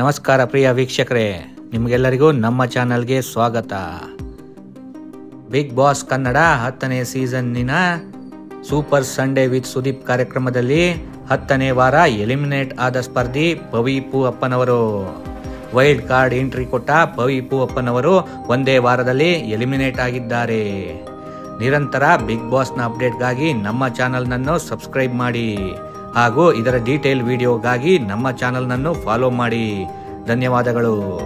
ನಮಸ್ಕಾರ ಪ್ರಿಯ ವೀಕ್ಷಕರೇ, ನಿಮಗೆಲ್ಲರಿಗೂ ನಮ್ಮ ಚಾನಲ್ಗೆ ಸ್ವಾಗತ. ಬಿಗ್ ಬಾಸ್ ಕನ್ನಡ ಹತ್ತನೇ ಸೀಸನ್ನಿನ ಸೂಪರ್ ಸಂಡೇ ವಿತ್ ಸುದೀಪ್ ಕಾರ್ಯಕ್ರಮದಲ್ಲಿ ಹತ್ತನೇ ವಾರ ಎಲಿಮಿನೇಟ್ ಆದ ಸ್ಪರ್ಧಿ ಪವಿ ಪೂ ಅಪ್ಪನವರು ವೈಲ್ಡ್ ಕಾರ್ಡ್ ಎಂಟ್ರಿ ಕೊಟ್ಟ ಪವಿ ಪೂ ಅಪ್ಪನವರು ಒಂದೇ ವಾರದಲ್ಲಿ ಎಲಿಮಿನೇಟ್ ಆಗಿದ್ದಾರೆ. ನಿರಂತರ ಬಿಗ್ ಬಾಸ್ನ ಅಪ್ಡೇಟ್ಗಾಗಿ ನಮ್ಮ ಚಾನಲ್ನನ್ನು ಸಬ್ಸ್ಕ್ರೈಬ್ ಮಾಡಿ. ಹಾಗೂ ಇದರ ಡೀಟೇಲ್ ವಿಡಿಯೋಗಾಗಿ ನಮ್ಮ ಚಾನಲ್ನನ್ನು ಫಾಲೋ ಮಾಡಿ. ಧನ್ಯವಾದಗಳು.